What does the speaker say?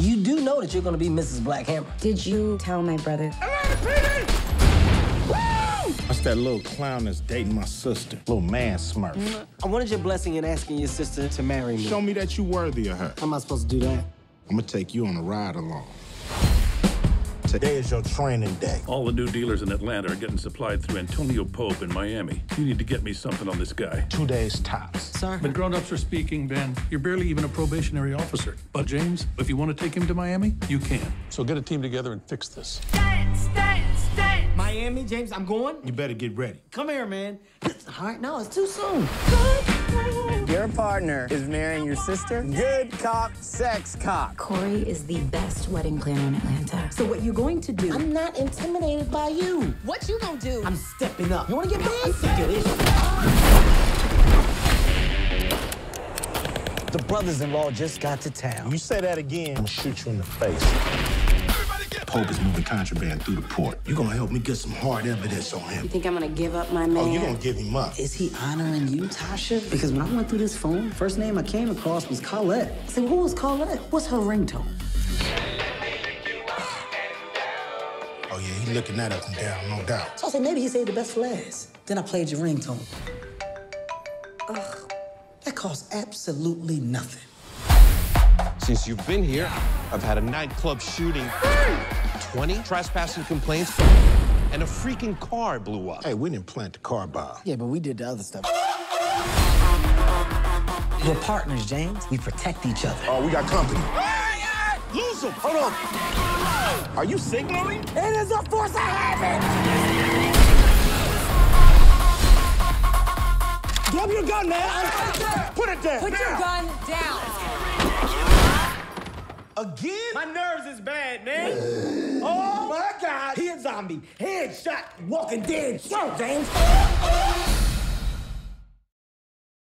You do know that you're gonna be Mrs. Black Hammer. Did you tell my brother? That's that little clown that's dating my sister. Little man smurf. I wanted your blessing in asking your sister to marry me. Show me that you're worthy of her. How am I supposed to do that? I'm gonna take you on a ride along. Today is your training day. All the new dealers in Atlanta are getting supplied through Antonio Pope in Miami. You need to get me something on this guy. Two days tops. Sir? But grown-ups are speaking, Ben. You're barely even a probationary officer. But James, if you want to take him to Miami, you can. So get a team together and fix this. Miami, James, I'm going. You better get ready. Come here, man. All right, no, it's too soon. Your partner is marrying your sister? Good cop, sex cop. Corey is the best wedding planner in Atlanta. So what you're going to do? I'm not intimidated by you. What you gonna do? I'm stepping up. You wanna get big? The brothers-in-law just got to town. You say that again, I'm gonna shoot you in the face. Pope is moving contraband through the port. You gonna help me get some hard evidence on him. You think I'm gonna give up my man? Oh, you gonna give him up. Is he honoring you, Tasha? Because when I went through this phone, first name I came across was Colette. I said, who was Colette? What's her ringtone? Oh yeah, he looking that up and down, no doubt. So I said, maybe he saved the best for last. Then I played your ringtone. Ugh, that cost absolutely nothing. Since you've been here, I've had a nightclub shooting, 20 trespassing complaints, and a freaking car blew up. Hey, we didn't plant the car bomb. Yeah, but we did the other stuff. We're partners, James. We protect each other. Oh, we got company. Lose him! Hold on! Are you signaling? It is a force of habit! Gun, man! Put it there! Put your gun down. Again? My nerves is bad, man. oh my God! He a zombie. Headshot, walking dead. Show, James.